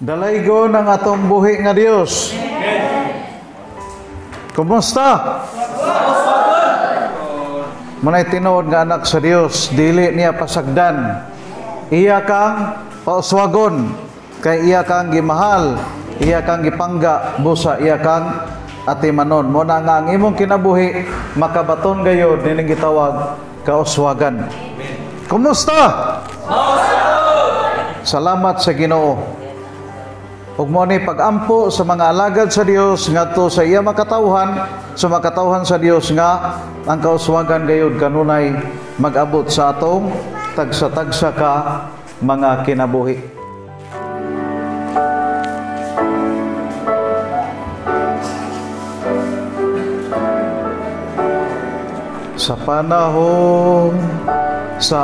Dalaygo ng atong buhi nga Dios. Kumusta? Manay tinuod nga anak sa Dios, dili niya pasagdan. Iya kang pauswagon, kay iya kang gimahal, iya kang gipangga, busa iya kang atimanon. Mo na nga ang imong kinabuhi, makabaton gayod nining gitawag kauswagan. Kumusta? Salamat sa Ginoo. Ug mo ni pagampo sa mga alagad sa Dios ngadto sa iya makatawhan, sa makatawhan sa Dios nga ang kauswagan gayud kanunay mag-abot sa atong tagsa-tagsa ka mga kinabuhi. Sa panahon sa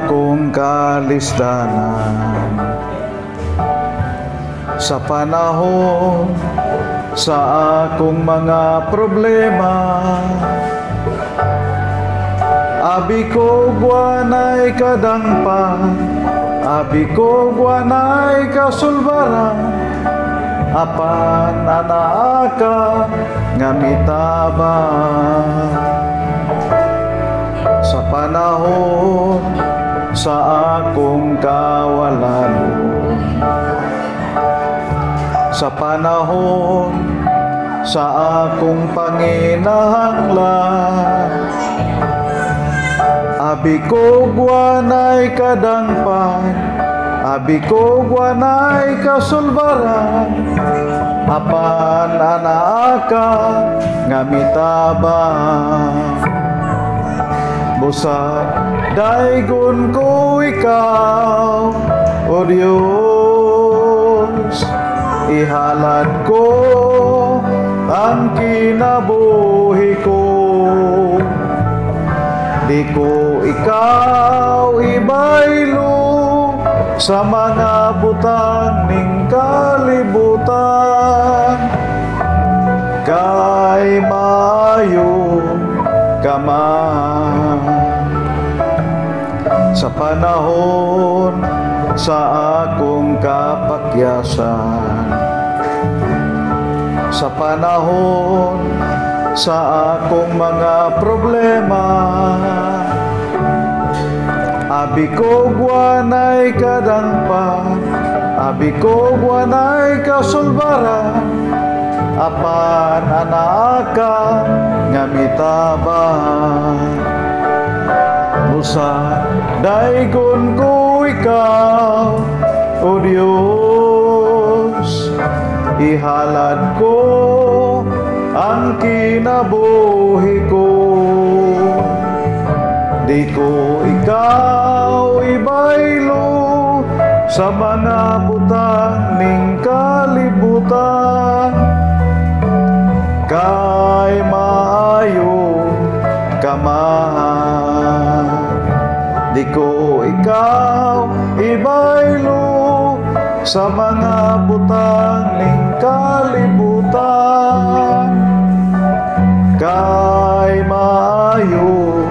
akong kalisdanan sa panahon sa akong mga problema Abi ko guanay kadangpa Abi ko guanay kasulbaran Apan anaaka nga mitabang Sa panahon sa akong kawalan sa panahon sa akong panginahanglan Abi ko guanay kadangpan Abi ko guanay kasulbaran Apan anaaka nga mitabang Busa daygon ko ikaw O Diyos ihalad ko ang kinabuhi ko. Di ko ikaw ibaylo sa mga butang ning kalibutan. Kay maayo ka man Sa panahon sa akong kapakyasan. Sa panahon sa akong mga problema Abi ko guanay kadangpa Abi ko guanay kasulbaran Apan anaka nga mitabang Busa daygon ko ikaw O Diyos. Ihalad ko ang kinabuhi ko. Di ko ikaw ibaylo sa mga butang ning kalibutan. Kay maayo ka man Di ko ikaw ibaylo sa mga butang ning kalibutan. Kay maayo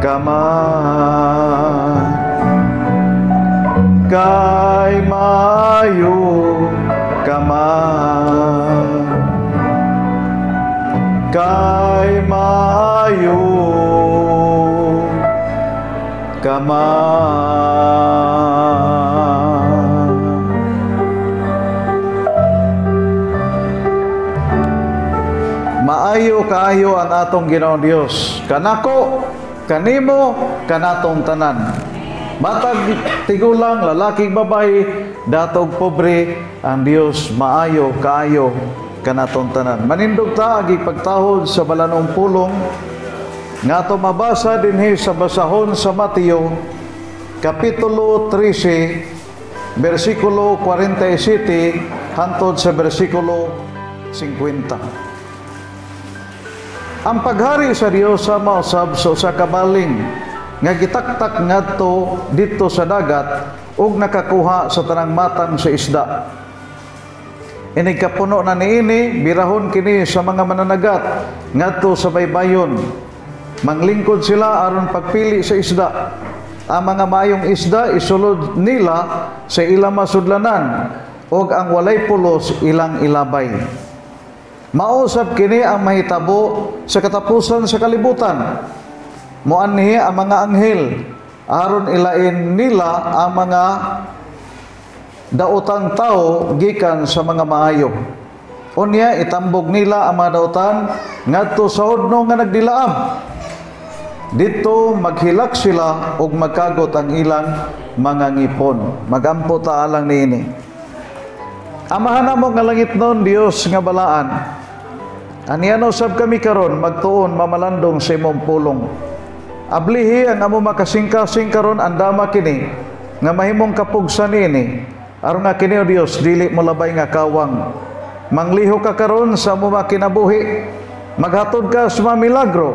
ka man. Kay maayo ka man. Kay ka man Maayo kaayo ang atong Ginoong Dios. Kanako, kanimo, kanatong tanan. Matag tigulang, lalaking babae, datog pobre, ang Dios maayo kaayo kanatong tanan. Manindog ta agi pagtahod sa balanong pulong nga to mabasa dinhi sa basahon sa Mateo kapitulo 13 bersikulo 47 hantod sa bersikulo 50. Ang paghari sa Dios sa mausab so sa kabaling nga gitaktak ngadto dito sa dagat ug nakakuha sa tanang matang sa isda. Inig kapuno na niini birahon kini sa mga mananagat ngadto sa baybayon. Manglingkod sila aron pagpili sa isda. Ang mga mayong isda isulod nila sa ilang masudlanan og ang walay pulos ilang ilabay. Mausap kini ang mahitabo sa katapusan sa kalibutan. Muanhi ang mga anghel aron ilain nila ang mga daotang tao gikan sa mga maayo. Unya itambog nila ang mga daotan ngadto sa hodno nga nagdilaam. Dito maghilak sila ug magkagot ang ilang mga ngipon. Magampo ta alang niini. Amahan mo nga langit nun, Dios nga balaan. Aniano sab kami karon magtuon mamalandong sa imong pulong. Ablihi ang amo makasingkasing karon andama kini nga mahimong kapugsan ini. Aron nga kini o Dios dili mo labay nga kawang. Mangliho ka karon sa amo makinabuhi. Maghatod ka sa mga milagro.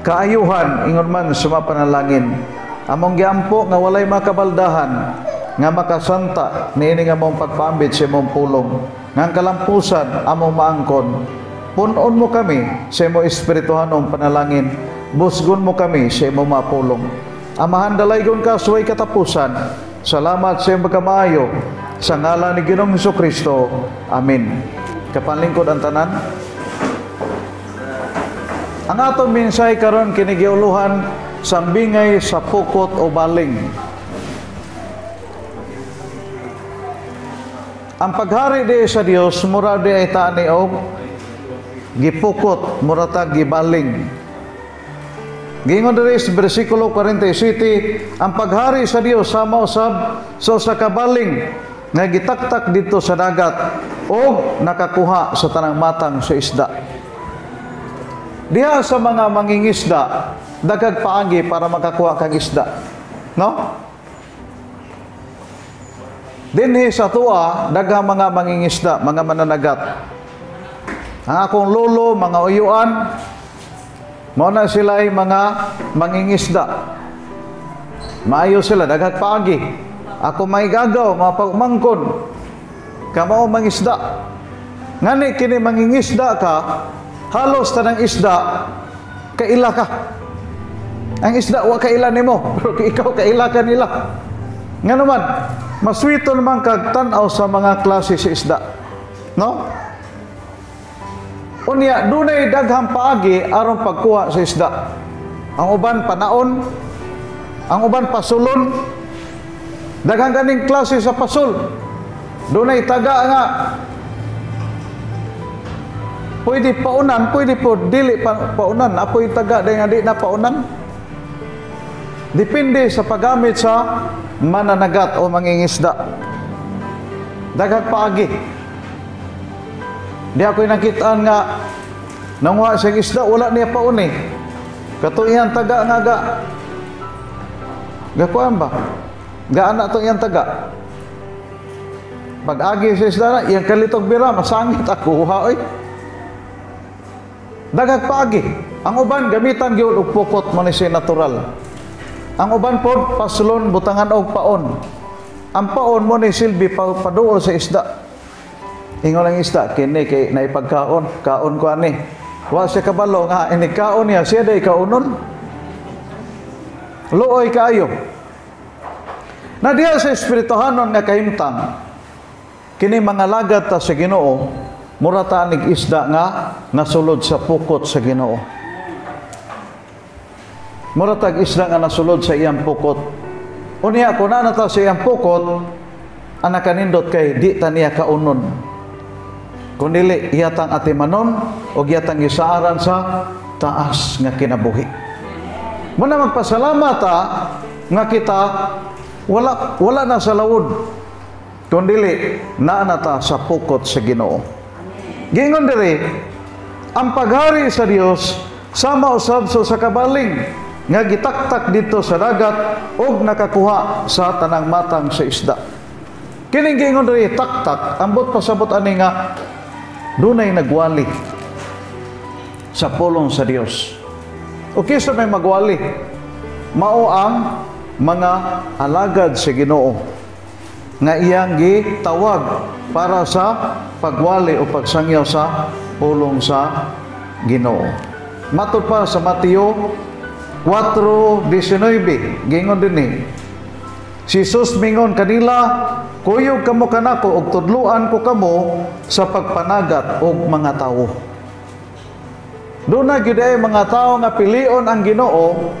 Kaayuhan ingon man sa mga panalangin. Among giampo nga walay makabaldahan nga makasanta niini nga mong pagpaambit sa imong pulong. Nga kalampusan among maangkon. Punon mo kami sa imong espirituhanong panalangin. Busgon mo kami sa imong mapulong. Amahan dalaygon ka suway katapusan. Salamat sa iyong pagkamaayo. Sa ngalan ni Ginoong Kristo. Amen. Kapanlingkod ang tanan. Ang atong minsay karon kinigiuluhan sambingay sa pukot o baling. Ang paghari di sa Dios mura di ay tani og gipukot mura ta gibaling. Gingon diri sa bersikulo 47, ang paghari sa Dios sama usab sa so, sa kabaling nga gitaktak dito sa dagat o nakakuha sa tanang matang sa isda. Diha sa mga mangingisda, dagag paagi para makakuha kang isda. No? Dinhi sa tuwa, daghang mga mangingisda, mga mananagat. Ang akong lolo, mga uyuan, mo na sila ay mga mangingisda. Maayo sila, daghang paagi. Ako may gagaw, mga pagmangkon. Kamao mangisda. Ngani kini mangingisda ka, halos tanang isda, kaila ka. Ang isda, wa kaila nimo, pero ikaw kaila ka nila. Nga naman, maswito naman kag tanaw sa mga klase sa isda. No? Unya, dunay daghang paagi aron pagkuha sa isda. Ang uban panaon, ang uban pasulon, daghang ganing klase sa pasul. Dunay taga nga Pwede paunan, pwede po dili pa, paunan. Apoy taga dahil nga di na paunan. Depende sa paggamit sa mananagat o mangingisda. Dagag paagi. Di ako'y nakitaan nga nangwa sa isda, wala niya pauni. Katuihan taga nga ga. Gakuan ba? Gaan na itong iyang taga. Pag-agi sa isda na, iyang kalitog bira, masangit ako, oy. Dagag paagi. Ang uban gamitan gyud og pukot mo ni natural. Ang uban pod pasulon butangan og paon. Ang paon mo ni silbi pa paduol sa isda. Ingon ang isda kini kay naipagkaon, kaon ko ani. Wa siya kabalo nga ini kaon niya siya day kaunon. Luoy kaayo. Na diya sa espirituhanon nga kahimtang kini mga lagad ta sa Ginoo mura tanig isda nga nasulod sa pukot sa Ginoo. Mura tag isda nga nasulod sa iyang pukot. Unya ko na nata sa iyang pukot anak kanindot kay di ta niya kaunon. Kundili iyatang atimanon o iyatang isaaran sa taas nga kinabuhi. Muna magpasalamat ta nga kita wala wala na sa lawod kundili naa na ta sa pukot sa Ginoo. Gingon diri, ang paghari sa Dios sama usab sa kabaling nga gitaktak dito sa dagat og nakakuha sa tanang matang sa isda. Kining gingon diri taktak ambot pasabot ani nga dunay nagwali sa pulong sa Dios. O kisa may magwali mao ang mga alagad sa Ginoo nga iyang gitawag para sa pagwali o pagsangyaw sa pulong sa Ginoo. Matod pa sa Mateo 4:19, gingon din ni Si Jesus mingon kanila, kuyog kamo kanako ug tudluan ko kamo sa pagpanagat og mga tawo. Doon na gyud mga tao nga pilion ang Ginoo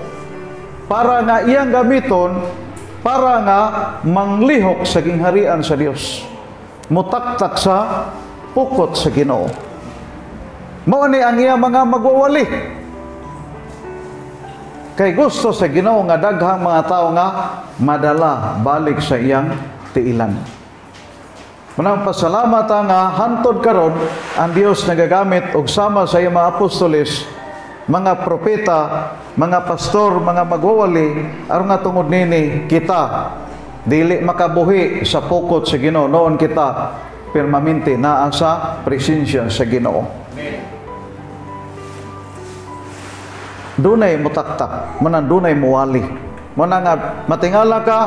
para nga iyang gamiton para nga manglihok sa gingharian sa Dios. Mutaktak sa pukot sa Ginoo. Mao ni ang iyang mga magwawali. Kay gusto sa Ginoo nga daghang mga tao nga madala balik sa iyang tiilan. Manang pasalamat nga hantod karon ang Dios nagagamit og sama sa iyang mga apostoles, mga propeta, mga pastor, mga magwawali aron nga tungod nini kita dili makabuhi sa pukot sa Ginoo noon kita permanente naa sa presensya sa Ginoo. dunay mutaktak, manan dunay. Mana nga matingala ka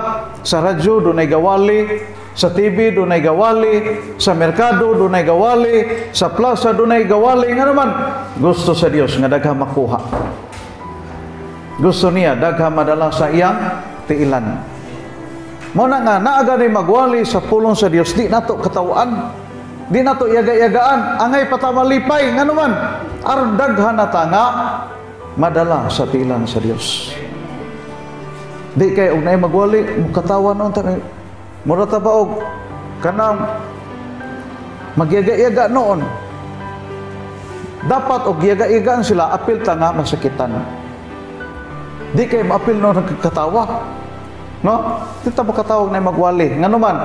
sa radyo dunay gawali, sa TV dunay gawali, sa merkado dunay gawali, sa plaza dunay gawali nga naman gusto sa Dios nga dagha makuha. Gusto niya dagha madala sa iyang tiilan. Mo na nga naaga ni magwali sa pulong sa Dios di nato katawaan. Di nato yaga-yagaan angay patamalipay nga naman aron daghan na tanga madala sa tilan sa Dios. Di kay og nay magwali mukatawan on tan mura ta ba og kanang magyaga-yaga noon. Dapat og yaga-yagaan sila apil ta nga masakitan. Di kay maapil no nagkatawa. No? Di ta makatawag na magwali. Nga naman,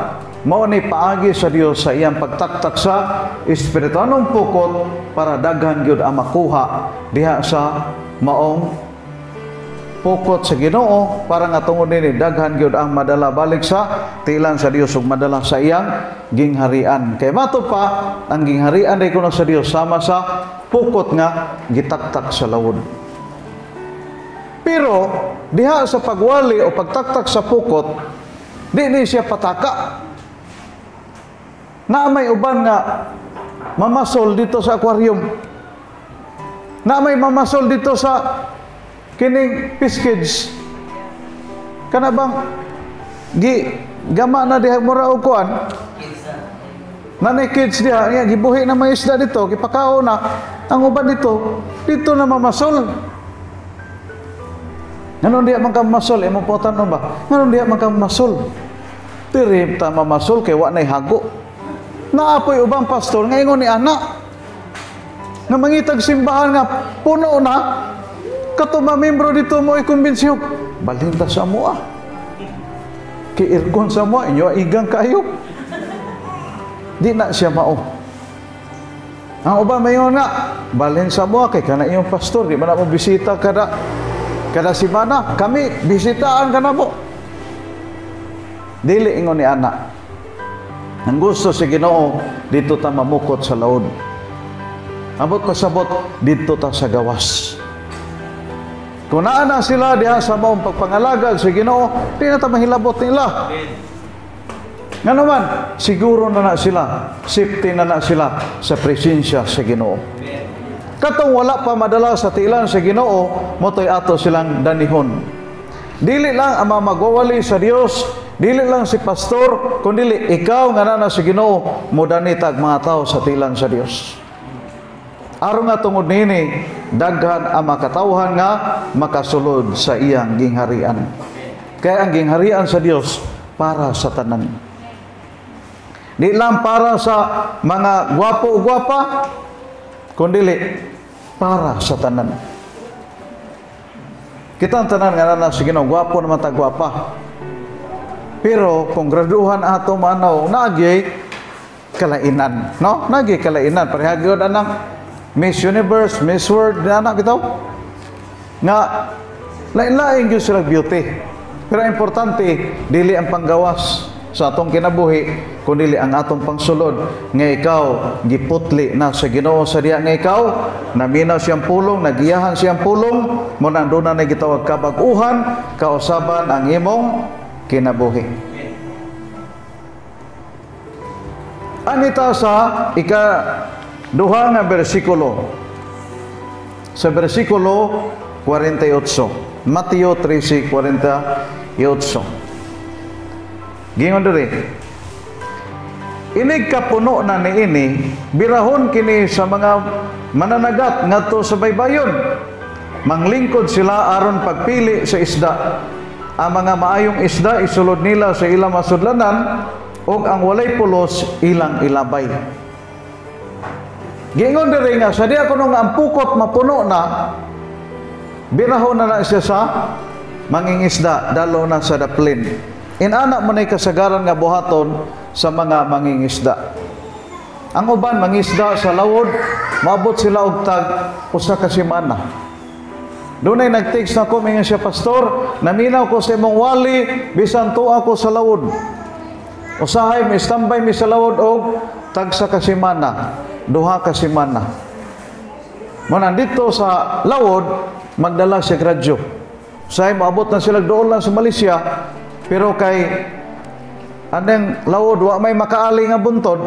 mao ni paagi sa Dios sa iyang pagtaktak sa espiritu anong pukot para daghan gyud ang makuha diha sa maong pukot sa Ginoo para nga tungod nini daghan gyud ang madala balik sa tilan sa Dios ug madala sa iyang gingharian. Kay mato pa ang gingharian day kuno sa Dios sama sa pukot nga gitaktak sa lawod. Pero diha sa pagwali o pagtaktak sa pukot, di ni siya pataka. Na may uban nga mamasol dito sa aquarium. Na may mamasol dito sa kining cage. Kana bang gi gama na diha mura og kuan. Nanay kids diha, nga gibuhi na may isda dito, gipakao na. Ang uban dito, dito na mamasol. Nganon diya man ka masol, imo po tanong ba? Nganon diya man ka masol. Tiri ta mamasol kay wa nay hago. Naapoy ubang pastor nga ingon ni ana. Nga mangitag simbahan nga puno na kato membro dito mo ikumbinsiyo. Balhin ta sa mo ah. Kay irgon sa mo inyo igang kayo. Di na siya mao. Ang uban mayon nga balhin sa mo kay kana iyong pastor di man na mo bisita kada kada simana kami bisitaan ka na mo dili ingon ni anak ang gusto si Ginoo dito ta mamukot sa laod abot ko sabot dito ta sa gawas naa na sila diha sa maong pagpangalagad sa Ginoo di na ta mahilabot nila nga naman siguro na na sila safety na na sila sa presensya sa Ginoo Katong wala pa madala sa tilan sa Ginoo, motoy ato silang danihon. Dili lang ang magwawali sa Dios, dili lang si pastor, kundi ikaw nga na sa Ginoo mo danitag mga tao sa tilan sa Dios. Aron nga tungod nini, daghan ang makatawhan nga makasulod sa iyang gingharian. Kaya ang gingharian sa Dios para sa tanan. Di lang para sa mga gwapo o kundi para sa tanan. Kita ang tanan nga na sige no, gwapo naman ta gwapa. Pero kung graduhan ato manaw, nagi kalainan, no? Nagi kalainan pareha gyud anang Miss Universe, Miss World, na anak bitaw. Nga lain-lain gyud sila beauty. Pero importante dili ang panggawas sa atong kinabuhi kundi ang atong pangsulod nga ikaw giputli na sa Ginoo sa diya nga ikaw naminaw siyang pulong nagiyahan siyang pulong mo nang doon na gitawag kabag-uhan kausaban ang imong kinabuhi Anita sa ika duha nga bersikulo sa bersikulo 48 Mateo 13:48 Gingon diri. Inig kapuno na ni ini, birahon kini sa mga mananagat ngadto sa baybayon. Manglingkod sila aron pagpili sa isda. Ang mga maayong isda isulod nila sa ilang masudlanan ug ang walay pulos ilang ilabay. Gingon diri nga sa diya kuno nga ang mapuno na birahon na na siya sa mangingisda dalo na sa daplin. Inana mo na kasagaran nga buhaton sa mga mangingisda. Ang uban mangisda sa lawod, maabot sila og tag usa ka semana. Doon ay nag-text na ko, siya, Pastor, naminaw ko sa imong wali, bisan to ako sa lawod. Usahay, may standby mi sa lawod og tag sa kasimana, duha ka semana. Mo nandito sa lawod, magdala siya gradyo. Usahay, maabot na sila doon lang sa Malaysia, pero kay aneng lawod, wa may makaali nga buntod,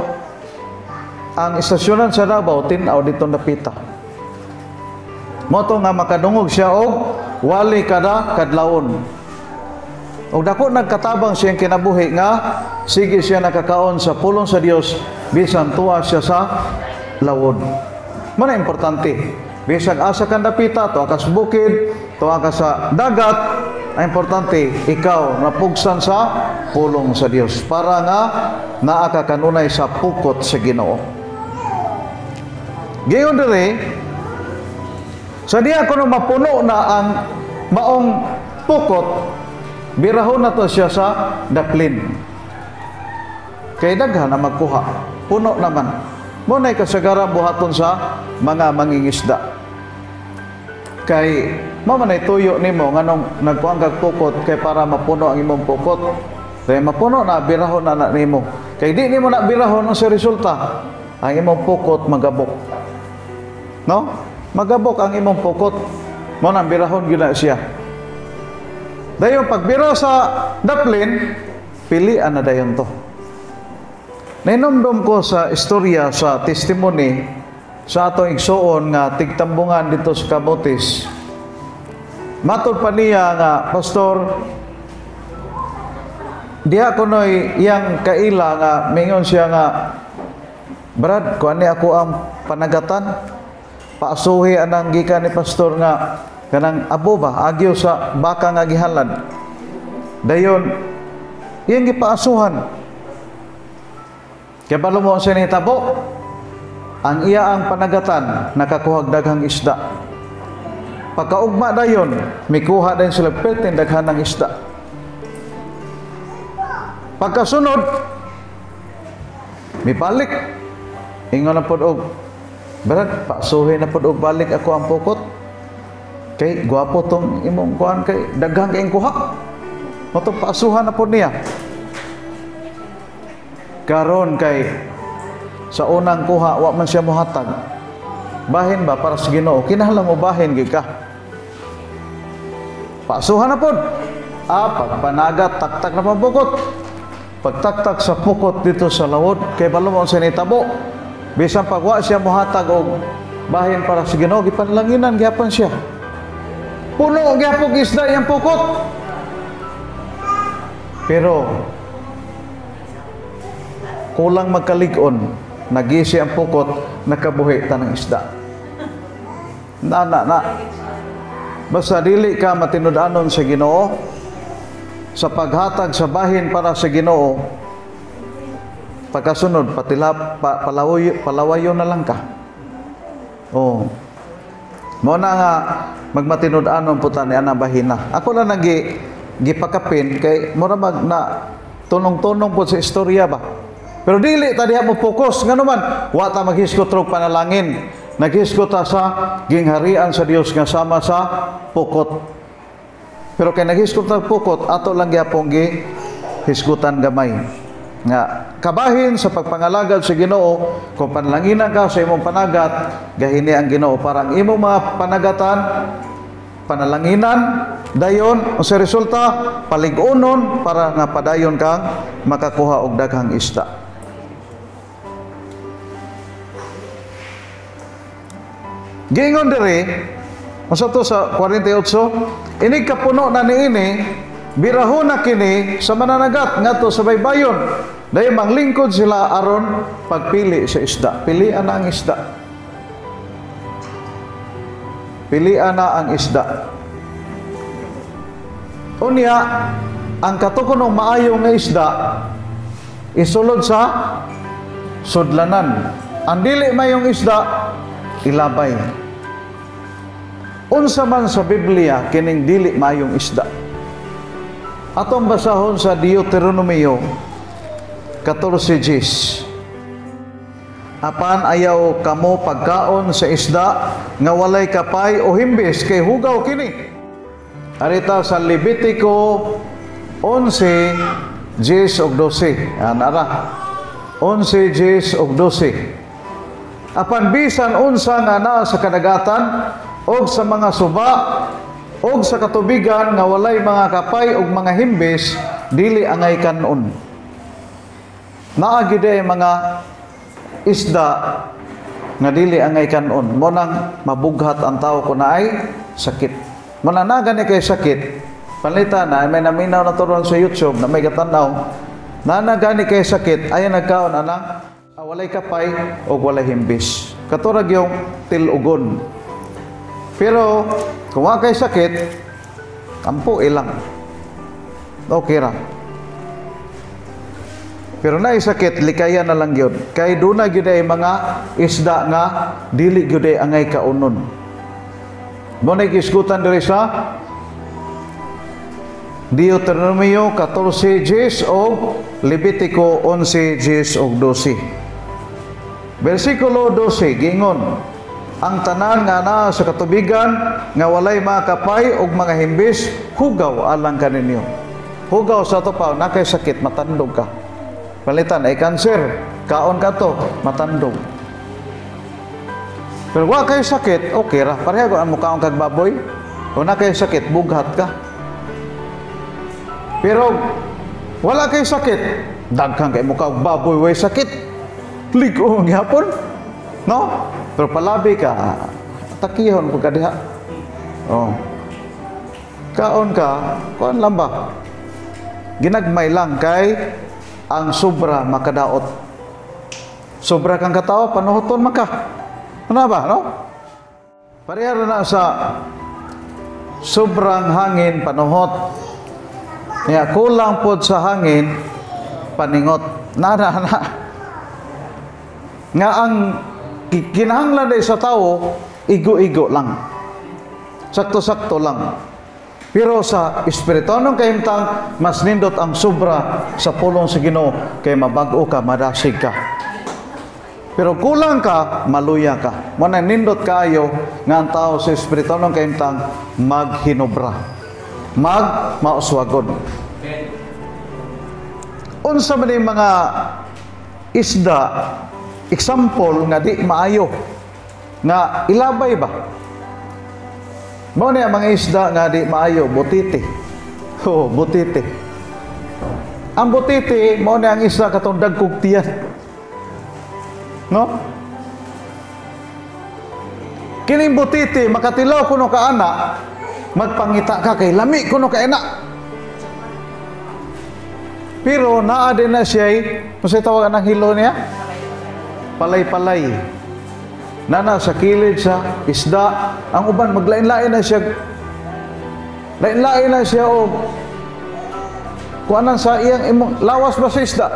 ang istasyonan sa Davao, tinaw dito napita. Moto nga makadungog siya og wali kada kadlawon. Og dako nagkatabang siyang kinabuhi nga sige siya nakakaon sa pulong sa Dios bisan tuwa siya sa lawod. Mo na importante. Bisag asa ka napita, tuwa ka sa bukid, tuwa ka sa dagat, ang importante, ikaw napugsan sa pulong sa Dios para nga naa ka kanunay sa pukot sa Ginoo. Gayon dire, sa diya kuno mapuno na ang maong pukot, birahon na to siya sa daplin. Kay daghan na magkuha. Puno naman. Muna'y kasagaran buhaton sa mga mangingisda. Kay mamanay tuyo nimo nganong nagkuang kag pukot kay para mapuno ang imong pukot. Kay mapuno na birahon na, na nimo. Kay di nimo na birahon ang sa resulta. Ang imong pukot magabok. No? Magabok ang imong pukot. Mo nang birahon gyud na siya. Dayon pagbiro sa daplin, pilian na dayon to. Nainomdom ko sa istorya sa testimony sa atong igsuon nga tigtambungan dito sa Kabotis. Matod pa niya nga, Pastor, diha ko noy iyang kaila nga mingon siya nga Brad, kuan ni ako ang panagatan. Paasuhi anang gikan ni pastor nga kanang abo ba? Agyo sa baka nga gihalad dayon iyang gipaasuhan kaya balo mo sa nitabo ang iya ang panagatan nakakuhag daghang isda pagkaugma dayon mikuha din sila pertin daghan ng isda pagkasunod mibalik ingon na pod og Brad, pasuhin na pod og balik ako ang pukot. Kay gwapo tong imong kuan kay daghang kay kuha. Moto paasuhan na pod niya. Karon kay sa unang kuha wa man siya mohatag. Bahin ba para sa Ginoo? Kinahanglan mo bahin gyud ka. Paasuhan na pod. Ah, pagpanagat taktak na pabukot. Pagtaktak sa pukot dito sa lawod kay balo mo sa nitabo. Bisan pagwa siya mohatag og bahin para sa Ginoo gipanlanginan gyapon siya. Puno gyapon isda iyang pukot. Pero kulang magkalig-on nagisi ang pukot nakabuhi tanang isda. Na na na. Basta dili ka matinud-anon sa Ginoo sa paghatag sa bahin para sa Ginoo Pagkasunod, patilap, pa, palawayo, palawayo na lang ka. Oh. Mo na nga magmatinud-anon po tani ana bahina. Ako lang nagi gipakapin kay mura mag na tunong-tunong po sa istorya ba. Pero dili ta diha mo focus ngano man wa ta maghiskot og panalangin. Naghiskot ta sa gingharian sa Dios nga sama sa pukot. Pero kay naghiskot ta pukot ato lang gyapon gi hisgutan gamay nga kabahin sa pagpangalagad sa Ginoo kung panlanginan ka sa imong panagat gahini ang Ginoo para ang imong mga panagatan panalanginan dayon o sa resulta paligunon para nga padayon kang makakuha og daghang isda Gingon diri Masa to sa 48, inig kapuno na niini, Birahon na kini sa mananagat ngadto sa baybayon. Dahil manglingkod sila aron pagpili sa isda. Pilian ang isda. Pilian na ang isda. Unya, ang katukon ng maayong nga isda isulod sa sudlanan. Ang dili mayong isda ilabay. Unsa man sa Biblia kining dili mayong isda. Atong basahon sa Deuteronomio 14:10. Apan ayaw kamo pagkaon sa isda nga walay kapay o himbis kay hugaw kini. Arita sa Levitico 11, 10 og 12. Yan, ara. 11, 10 og 12. Apan bisan unsa nga naa sa kadagatan og sa mga suba og sa katubigan nga walay mga kapay og mga himbis dili angay kanon. Naa ay mga isda nga dili angay kanon mo nang mabughat ang tao kun ay sakit. Mo na gani kay sakit, Palita na, may naminaw na turon sa YouTube na may katanaw, na nagani kay sakit, ay nagkaon ana, ah, walay kapay o walay himbis. Katurag yung tilugon. Pero, kung wa kay sakit, ampo ilang. Okay ra. Pero na sakit, likaya na lang yun. Kay doon na yun ay mga isda nga, dili yun ay angay kaunon. Mo na ikiskutan diri sa Deuteronomio 14:10 o Levitico 11:10 o 12. Versikulo 12 gingon ang tanan nga naa sa katubigan nga walay mga kapay ug mga himbis hugaw alang kaninyo. Hugaw sa to pa na kay sakit matandog ka. Palitan ay cancer, kaon ka to, matandog. Pero wa kay sakit, okay ra. Pareha ko ang mukhaon kag baboy. O na kay sakit, bughat ka. Pero wala kay sakit, daghang kay mukha og baboy way sakit. Ligo ang hapon. No? Pero palabi ka, takihon pag kadiha. Oh. Kaon ka, kuan lang ba? Ginagmay lang kay ang sobra makadaot. Sobra kang katao, panuhoton maka. Ano ba, no? Pareha na sa sobrang hangin, panuhot, kaya kulang pod sa hangin, paningot. Nana na. Nga ang kinahanglan day sa tao, igo-igo lang. Sakto-sakto lang. Pero sa espiritu anong kahimtang, mas nindot ang sobra sa pulong sa Ginoo kay mabago ka, madasig ka. Pero kulang ka, maluya ka. Mo na nindot kayo nga ang tao sa espiritu anong kahimtang maghinobra mag mauswagon. Unsa man mga isda example nga di maayo nga ilabay ba? Mao na mga isda nga di maayo butiti. Oh, butiti. Ang butiti mao na ang isda katong dagkog tiyan. No? Kining butiti makatilaw kuno ka anak magpangita ka kay lami kuno kay na pero naa din na siya kung tawagan ng hilo niya palay-palay. Nana sa kilid sa isda. Ang uban maglain-lain na siya. Lain-lain na siya o kuanan sa iyang imong lawas ba sa isda?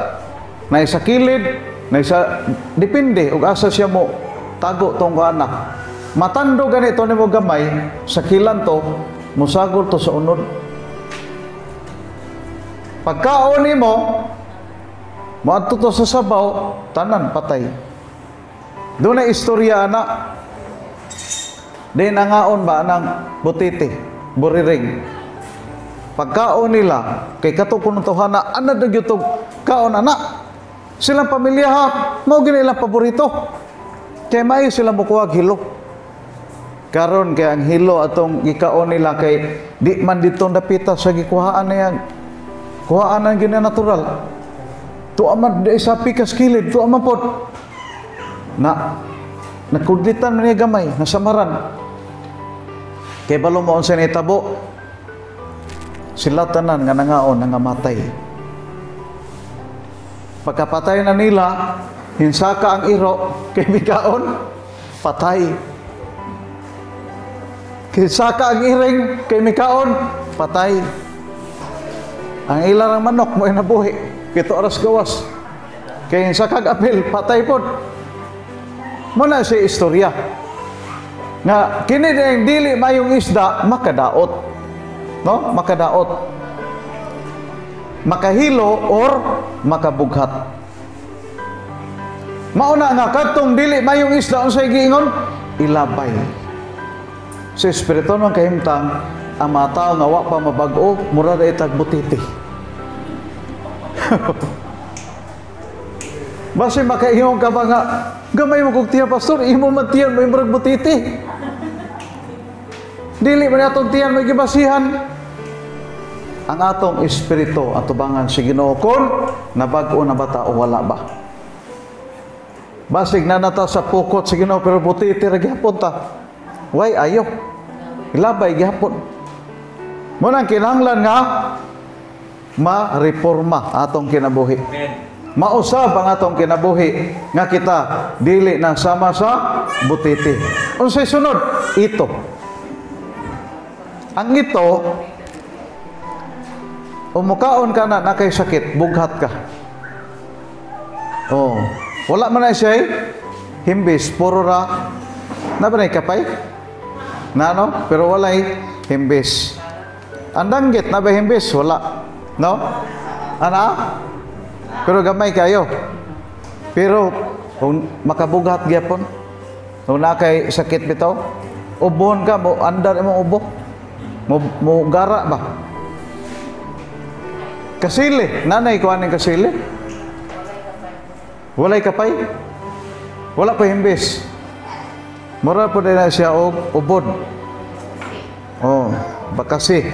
Na sa kilid na sa depende ug asa siya mo tago tong anak. Matando ganito ni mo gamay sa kilan to musagol to sa unod. Pagkaon nimo moadto to sa sabaw tanan patay doon na istorya ana di nangaon ba ng butiti buriring? Pagkaon nila kay katukon to hana ana gyutog kaon ana silang pamilya ha? Mao ilang paborito. Kay maayo sila mukuha hilo. Karon kay ang hilo atong gikaon nila kay di man dito dapita sa gikuhaan niya kuhaan ang gina natural. To aman di sa pikas kilid to aman pod na nagkuditan man niya gamay nasamaran kay balo mo unsa ni tabo sila tanan nga nangaon nga matay. Pagkapatay na nila, hinsaka ang iro kay mikaon patay. Hinsaka ang iring kay mikaon patay. Ang ilarang manok mo nabuhi. Pito oras gawas. Kay hinsaka ang apil patay pod. Muna si istorya. Nga kini din dili mayong isda makadaot. No? Makadaot makahilo or makabughat. Mauna nga katong dili mayong isda unsay giingon ilabay. Sa espiritu ng kahimtang ang mga tao nga wa pa mabag-o mura na itag butiti. Basi makaingon ka ba nga gamay mo kog tiyan pastor. Imo man tiyan mo imurag butiti. Dili man atong tiyan may gibasihan. Ang atong espiritu at tubangan si Ginoo kon nabag-o na bata o wala ba? Basig na nata sa pukot si Ginoo pero buti iti ra gihapon ta. Way ayo? Ilabay gihapon mo nang kinahanglan nga ma-reforma atong kinabuhi mausab ang atong kinabuhi nga kita dili na sama sa butiti unsay sunod ito ang ito umukaon ka na nakay sakit, bughat ka. Oh, wala man na siya eh. himbis, puro ra, na ba na kapay? Na no? Pero wala eh, himbis. Ang danggit, na ba himbis? Wala. No? Ana? Pero gamay kayo. Pero, kung makabughat gyapon, kung nakay sakit bitaw, ubon ka, mo andar mo ubo. Mo, mo gara ba? Kasili. Nanay ko aning kasili. Walay kapay. Wala pa himbis. Mura po na siya og ubod. Oh, bakasi.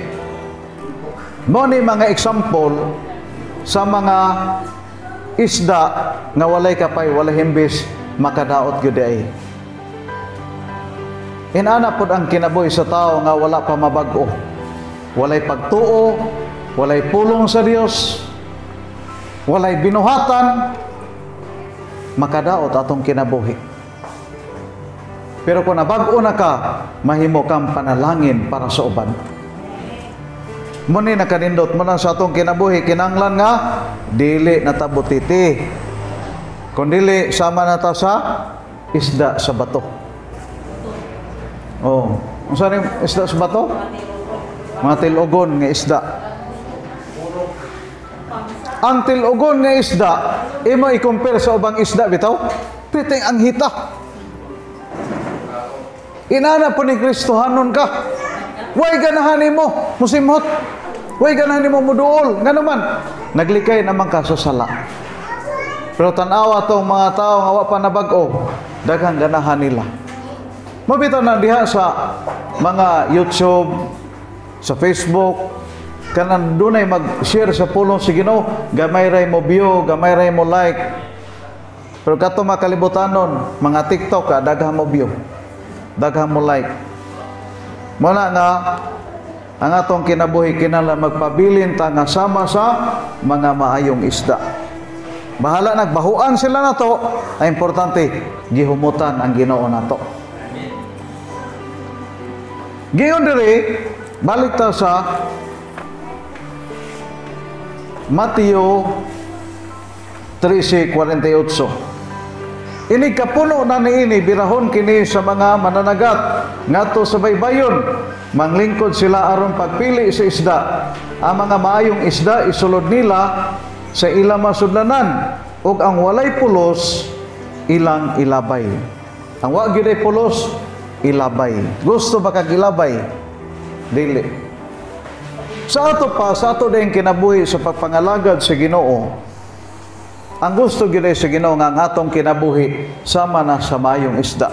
Mo ni mga example sa mga isda nga walay kapay, walay himbis, makadaot gyud ay. Inana pod ang kinabuhi sa tao nga wala pa mabag-o. Walay pagtuo, walay pulong sa Dios, walay binuhatan, makadaot atong kinabuhi. Pero kung nabag-o na ka, mahimo kang panalangin para sa uban. Muni nakanindot mo na sa atong kinabuhi, kinanglan nga, dili natabutiti. Kung dili, sama na ta sa isda sa bato. Oh, ang saan isda sa bato? Mga tilogon nga isda. Ang tilogon nga isda, imo i-compare sa ubang isda bitaw, piting ang hita. Inana po ni Kristohanon ka. Way ganahan mo, musimhot. Way ganahan mo muduol. Nga naman, naglikay naman ka sa sala. Pero tanawa tong mga tao nga wa pa nabag-o, daghang ganahan nila. Mabitaw na diha sa mga YouTube, sa Facebook, kanan dunay mag-share sa pulong si Ginoo, gamay ray mo view, gamay ray mo like. Pero kato makalibutan mga TikTok ka, daghang mo view. Daghang mo like. Muna nga, ang atong kinabuhi kinala magpabilin ta nga sama sa mga maayong isda. Bahala nagbahuan sila na to, ay importante, gihumutan ang ginoo na to. Giyon diri, balik ta sa Mateo 13:48. Ini kapuno na niini birahon kini sa mga mananagat ngadto sa baybayon manglingkod sila aron pagpili sa isda. Ang mga maayong isda isulod nila sa ilang masudlanan ug ang walay pulos ilang ilabay. Ang wa gyud pulos ilabay. Gusto ba kag ilabay? Dili. Sa ato pa, sa ato din kinabuhi sa pagpangalagad sa Ginoo, ang gusto gyud sa Ginoo nga ang atong kinabuhi sama na sa mayong isda.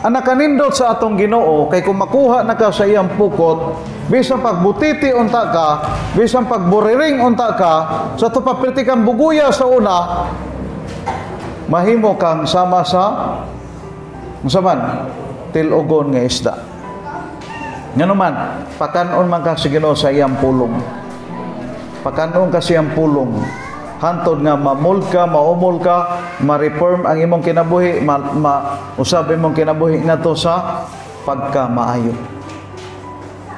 Ang nakanindot sa atong Ginoo kay kung makuha na ka sa iyang pukot, bisan pagbutiti unta ka, bisan pagburiring unta ka, sa to papirti kang buguya sa una, mahimo kang sama sa Musaman, tilogon nga isda. Nga naman, pakanon man ka sa Ginoo sa iyang pulong. Pakanon ka sa iyang pulong. Hantod nga mamold ka, maumol ka, ma-reform ang imong kinabuhi, ma, ma imong kinabuhi nga to sa pagka maayo.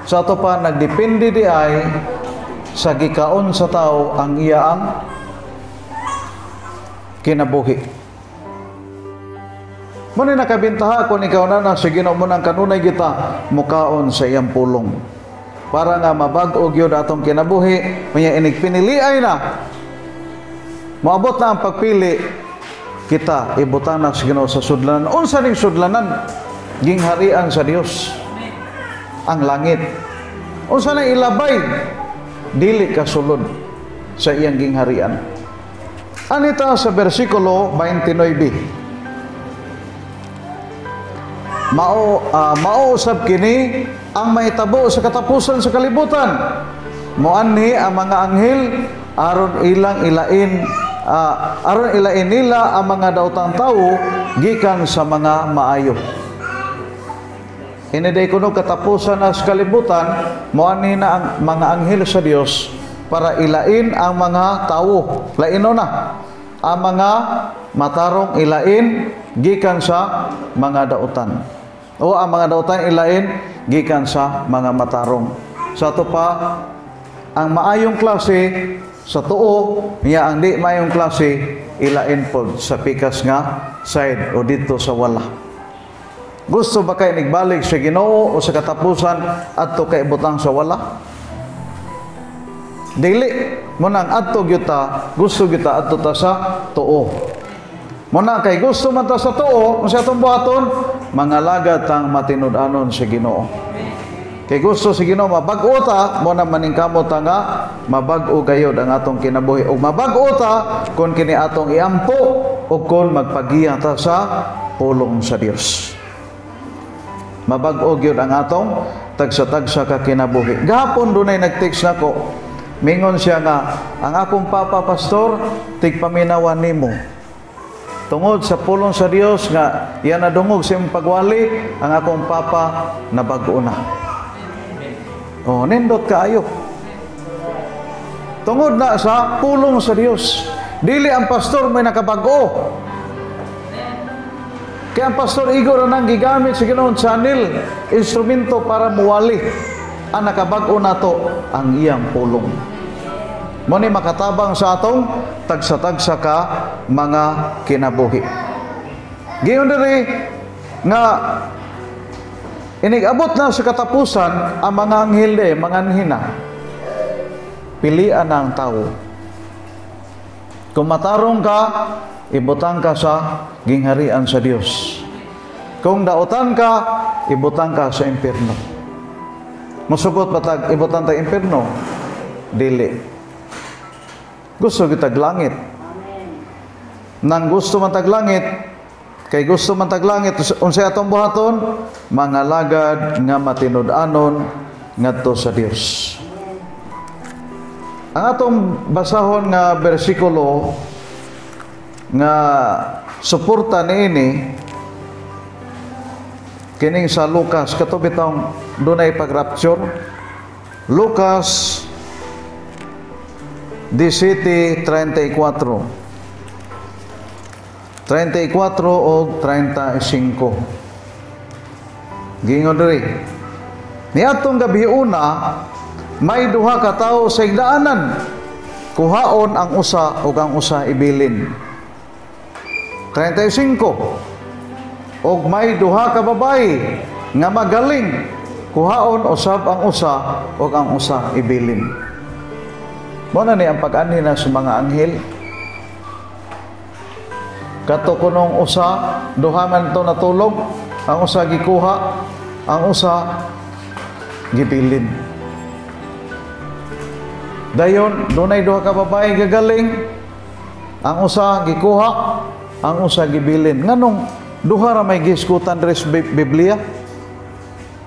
Sa ato pa nagdepende di ay sa gikaon sa tao ang iya ang kinabuhi. Muna nakabintaha kung ikaw na na sige mo ng kanunay kita mukaon sa iyang pulong. Para nga mabag-og yun atong kinabuhi, may inig piniliay na. Moabot na ang pagpili, kita ibutang na sa Ginoo sa sudlanan. Unsa ning sudlanan? Gingharian sa Dios. Ang langit. Unsa nang ilabay? Dili kasulod sa iyang gingharian. Anita sa bersikulo 29 mao uh, mauusab kini ang mahitabo sa katapusan sa kalibutan moanhi ang mga anghel aron ilang ilain uh, aron ilain nila ang mga daotang tawo gikan sa mga maayo. Iniday kuno katapusan na sa kalibutan moanhi na ang mga anghel sa Dios para ilain ang mga tawo laino na? Ang mga matarong ilain gikan sa mga daotan. O ang mga dautan ilain gikan sa mga matarong. Sa to pa ang maayong klase sa tuo niya ang di maayong klase ilain pod sa pikas nga side o dito sa wala. Gusto ba kay nigbalik sa Ginoo o sa katapusan adto kay butang sa wala? Dili mo nang adto gyud gusto gyud ta adto ta sa tuo. Muna kay gusto man ta sa tuo, kung sa atong buhaton, mga lagad tang matinud-anon si Ginoo. Kay gusto si Ginoo mabag-o ta, mo na maningkamot ta nga mabag-o gayod ang atong kinabuhi. Ug mabag-o ta kun kini atong iampo o kun magpagiya ta sa pulong sa Dios. Mabag-o gyud ang atong tagsa-tagsa ka kinabuhi. Gahapon dunay nag-text nako. Mingon siya nga, ang akong papa pastor, tigpaminawan nimo tungod sa pulong sa Dios nga yan na dungog sa pagwali ang akong papa na bag-o na. Oh, nindot kaayo. Tungod na sa pulong sa Dios. Dili ang pastor may nakabag-o. Kaya ang pastor Igor na nang gigamit sa ginoon channel, instrumento para muwali ang nakabag-o na to ang iyang pulong. Mo ni makatabang sa atong tagsa-tagsa ka mga kinabuhi. Giyon diri nga inigabot na sa katapusan ang mga anghel de, mga anhina. Pilian ang tao. Kung matarong ka, ibutang ka sa gingharian sa Dios. Kung dautan ka, ibutang ka sa impierno. Musugot patag ibutang ta impierno? Dili. Gusto kita langit. Nang gusto man taglangit, kay gusto man taglangit, unsay atong buhaton? Mga lagad nga matinud-anon ngadto sa Dios. Ang atong basahon nga bersikulo nga suporta niini kining sa Lucas katubitong dunay pag-rapture Lucas 17.34 34 o 35 Gingon diri. Niadtong gabi una may duha ka tawo sa igdaanan. Kuhaon ang usa ug ang usa ibilin. 35 og may duha ka babayi nga magaling. Kuhaon usab ang usa ug ang usa ibilin. Mo ni ang pag-ani na sa mga anghel. Kato kunong usa, duha man to natulog, ang usa gikuha, ang usa gibilin. Dayon, dunay duha ka babae gagaling, ang usa gikuha, ang usa gibilin. Nganong duha ra may giskutan dres Biblia?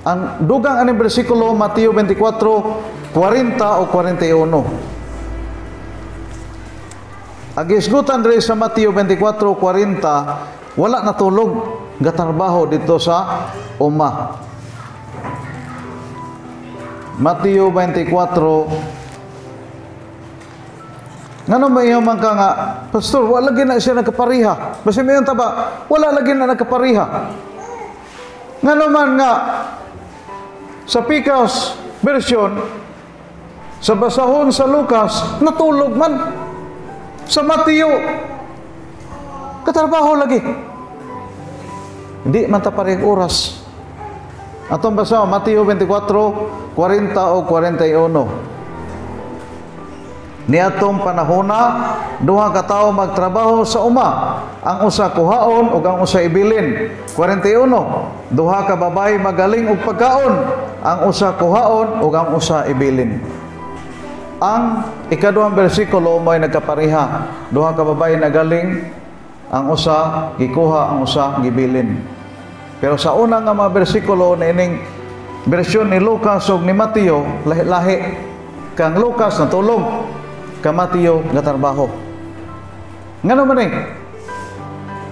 Ang dugang aning bersikulo Mateo 24, 40 o 41. Agisgutan rin sa Mateo 24:40, wala natulog gatrabaho dito sa uma. Mateo 24 Ngano may man ka nga, Pastor, wala lagi na siya nagkapariha. Basta may taba, wala lagi na nagkapariha. Ngano man nga, sa Pikas version, sa basahon sa Lucas, natulog man. Sa Mateo, katrabaho lagi. Hindi man ta paring oras. Atong basa, Mateo 24, 40 o 41. Niatong panahona, duha ka tawo magtrabaho sa uma. Ang usa kuhaon ug ang usa ibilin. 41. Duha ka babay magaling og pagkaon. Ang usa kuhaon ug ang usa ibilin. Ang ikaduhang bersikulo mo'y nagkapareha. Duha ka babay nagaling, ang usa gikuha, ang usa gibilin. Pero sa una nga mga bersikulo na ining bersyon ni Lucas ug ni Mateo, lahi-lahi. Kang Lucas natulog, kamatiyo nga trabaho. Ngano man eh?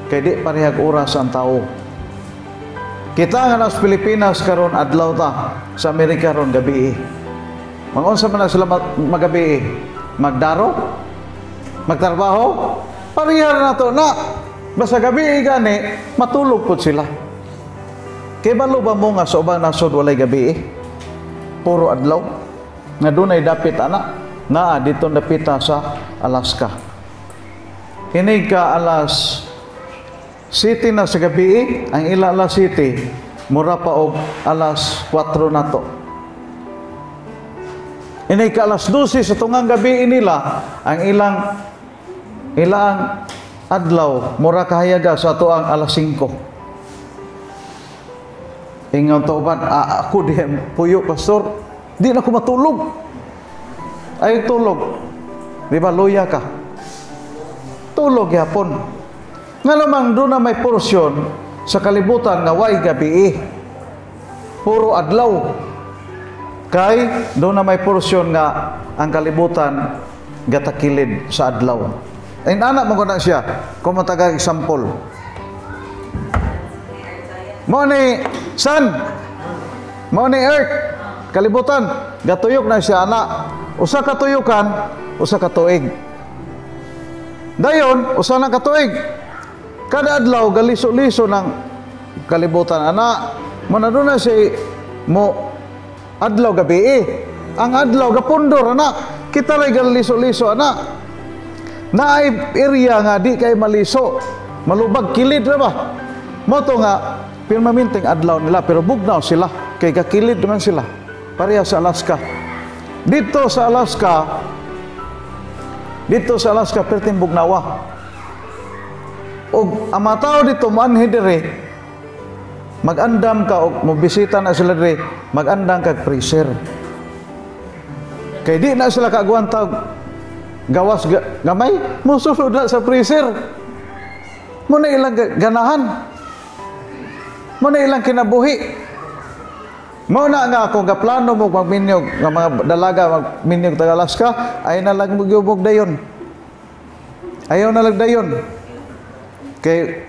Kay di parehag oras ang tao. Kita nga nas Pilipinas karon adlaw ta sa Amerika ron gabi. Mangunsa man na sila magabi? Magdaro? Magtrabaho? Parehar na to na. Basta gabi gani matulog pud sila. Kay balo ba mo nga sa ubang nasod walay gabi? Puro adlaw. Nga dunay dapit anak naa dito napita sa Alaska. Hinig ka alas City na sa gabi, ang ila alas City, mura pa og alas 4 na to. Hinig ka alas 12 sa tungang gabi nila, ang ilang ilang adlaw, mura kahayaga sa tuang alas 5. Ingaw to ba, ah, ako di puyo pastor, di na ko matulog ay tulog. Di ba, luya ka? Tulog yapon. Nga naman, doon na may porsyon sa kalibutan nga way gabi eh. Puro adlaw. Kay, doon na may porsyon nga ang kalibutan gatakilid sa adlaw. Ay anak mo na siya, kung matagag example. Mo ni sun, mo ni earth, kalibutan, gatuyok na siya anak usa ka tuyukan, usa ka tuig. Dayon, usa na ka tuig. Kada adlaw galiso-liso ng kalibutan ana. Mo na si mo adlaw gabi eh. Ang adlaw gapundor ana. Kita ray galiso-liso ana. Naay area nga di kay maliso. Malubag kilid ba? Mo to nga pirmaminting adlaw nila pero bugnaw sila kay kakilid naman sila. Pareha sa Alaska. Dito sa Alaska, dito sa Alaska, perting bugnawa. O ang tao dito, manhi dire, mag-andam ka o mabisita na sila dire, mag-andam ka freezer. Kay di na sila kagwanta gawas gamay, musulod na sa freezer. Muna ilang ganahan. Muna ilang kinabuhi. Mao na nga kung gaplano mo magminyog nga mga dalaga magminyog taga Alaska ay na lang magyubog dayon. Ayaw na lang dayon. Kay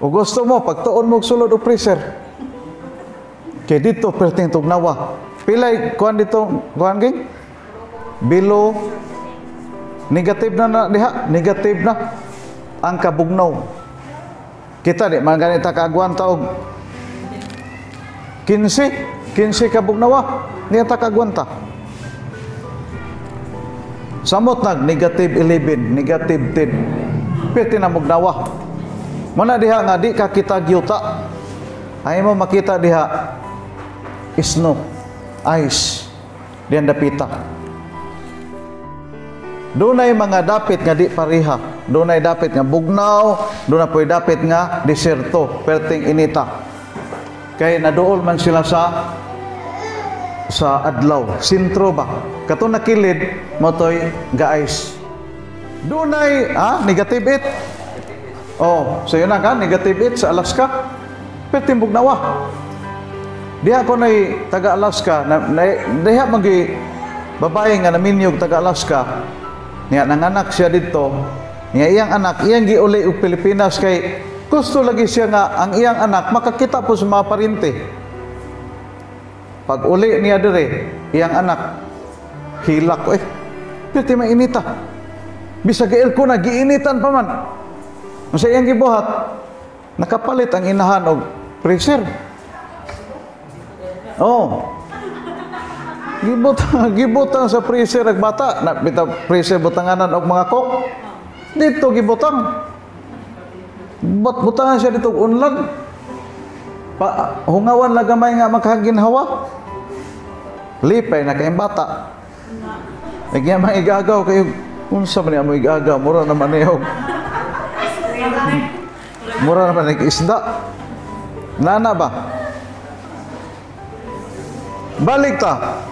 o gusto mo pagtuon mo sulod og freezer. Kay dito perting tugnawa. Pilay kuan dito kuan ging bilo negative na na diha, negative na ang kabugnaw. Kita di man ganita kaagwan taog 15 15 ka bugnawa, niya ta kagwanta. Samot nag negative 11, negative 10. Pwede na mugnawa. Mana diha nga di ka kita gyuta. Ay mo makita diha snow, ice, diyan dapita. Dunay mga dapit nga di pariha. Dunay dapit nga bugnaw, dunay poy dapit nga deserto, perting inita. Kay naduol man sila sa sa adlaw, sintro ba? Kato nakilid, motoy guys. Dunay, ah, negative 8. Oh, so yun na ka, negative 8 sa Alaska. Pertimbog nawa. Diha ko na taga Alaska, na, na, diha magi babae nga naminyog taga Alaska. Niya nanganak siya dito. Niya iyang anak, iyang giuli og Pilipinas kay gusto lagi siya nga ang iyang anak makakita po sa mga parinte. Pag uli niya dire, iyang anak, hilak ko eh. Pwede mainita. Bisag aircon na, giinitan pa man. Sa iyang gibuhat, nakapalit ang inahan og freezer. Oh. Gibutang, gibutang sa freezer ang bata. Na, bita freezer butanganan og mga kok. Dito gibutang. But butangan siya dito unlan. Pa, hungawan na gamay nga makaginhawa. Lipay na kayong bata. Nagya mga igagaw kayo. Unsa man niya mo igagaw? Mura naman niyo. Mura naman ng isda. Nana ba? Balik ta.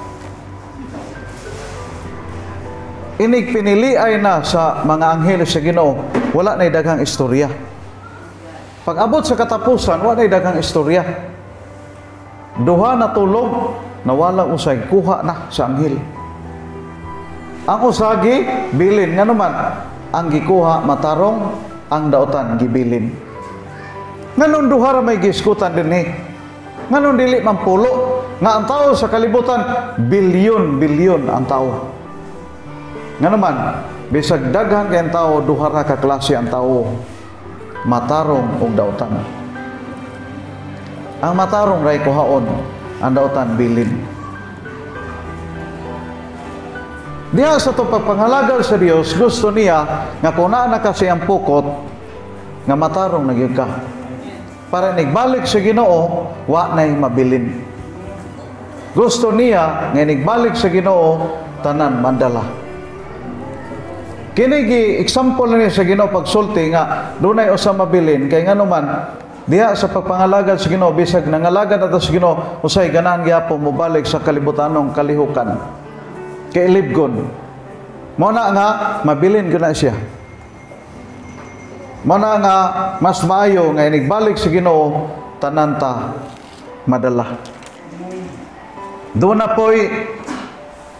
Inig pinili ay na sa mga anghel sa Ginoo, wala na daghang istorya. Pag abot sa katapusan, wala na daghang istorya. Duha na tulog, nawala usay, kuha na sa anghel. Ang usagi, bilin. Nga naman, ang gikuha, matarong, ang daotan, gibilin. Nganon duha ra may giskutan din eh. Nganon dili man pulo. Nga ang tao sa kalibutan, bilyon, bilyon ang tao. Nga naman, bisag daghan kay tao, duha ra ka klase ang tao. Matarong ug daotan. Ang matarong ray kuhaon, ang daotan bilin. Diha sa to pagpangalagal sa Dios, gusto niya nga kung naa na kasi ang pukot, nga matarong na gyud ka. Para nigbalik sa Ginoo, wa nay mabilin. Gusto niya nga nigbalik sa Ginoo, tanan mandala. Kini gi example niya sa Ginoo pagsulti nga dunay usa mabilin kay ngano man diha sa pagpangalagad sa Ginoo bisag nangalagad ato sa Ginoo usay ganahan gyapon mobalik sa kalibutanong kalihukan kay Libgon. Mo na nga mabilin ko na siya. Mo na nga mas maayo nga inigbalik sa Ginoo tanan ta madala. Doon na po'y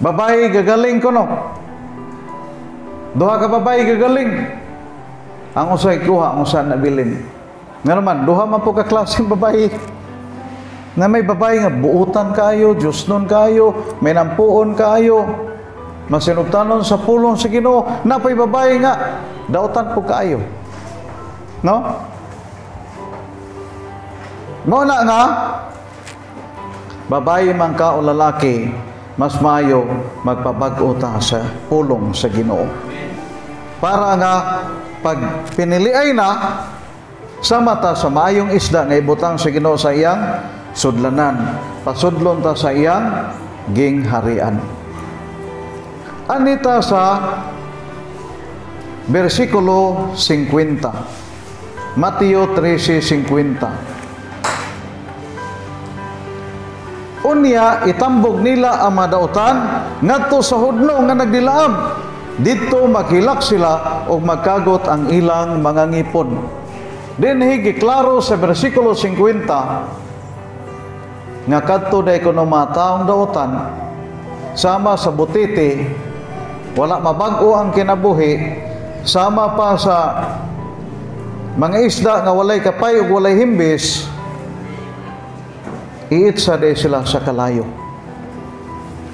babae gagaling ko no. Duha ka babae gagaling. Ang usay kuha, ang usa nabilin. Nga naman, duha man po ka klaseng babae na may babae nga buutan kayo, Diyos nun kayo, may nampuon kayo, masinugtanon sa pulong sa Ginoo, napay babae nga, dautan po kayo. No? Mo na nga, babae man ka o lalaki, mas mayo magpabag-o ta sa pulong sa Ginoo. Para nga, pag piniliay na, sa mata sa maayong isda nga ibutang sa Ginoo sa iyang sudlanan. Pasudlon ta sa iyang gingharian. Anita sa versikulo 50. Mateo 13:50. Unya itambog nila ang madautan ngadto sa hudno nga nagdilaam. Dito makilak sila o magkagot ang ilang mga ngipon. Dinhi giklaro sa bersikulo 50 nga kadto day mga taong dautan sama sa butiti wala mabag-o ang kinabuhi sama pa sa mga isda nga walay kapay ug walay himbis iitsa day sila sa kalayo.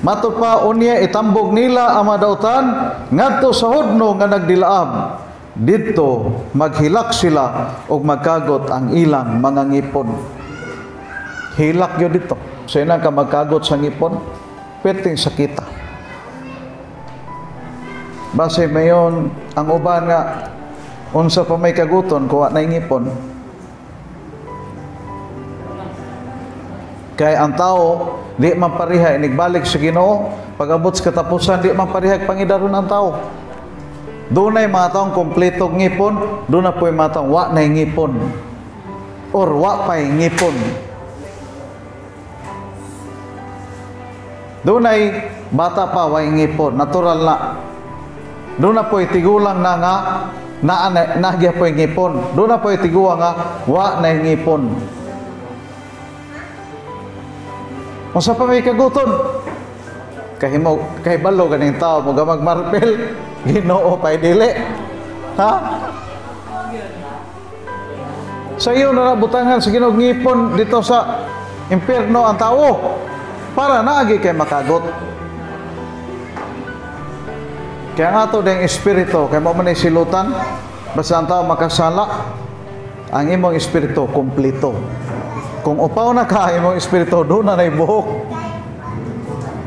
Mato pa unya itambog nila ang madautan ngadto sa hudno nga nagdilaam didto maghilak sila ug magkagot ang ilang mga ngipon hilak yun dito. Sa inang ka magkagot sa ngipon. Perting sakita base mayon ang uban nga unsa pa may kaguton kuha na ngipon. Kay ang tao di man pariha inigbalik sa Ginoo pag-abot sa katapusan di man pariha pangidaron ang tao. Doon ay mga taong kompleto ngipon, doon na po yung mga taong wa na ngipon. Or wa pa'y ngipon. Doon ay bata pa wa ngipon, natural na. Doon na po tigulang na nga na nagya po ngipon. Doon na po tiguwa nga wa na ngipon. Kung sa pa may kaguton, kahimo kay balo ganing tao mo gamag marpel Ginoo pay dili. Ha? Sa iyo na butangan sa Ginoo ngipon dito sa impierno ang tao. Para naagi kay makagot. Kaya nga to ding espiritu, kaya mo man silutan, basta ang tao makasala, ang imong espiritu kompleto. Kung upaw na ka imong espiritu, doon na na buhok.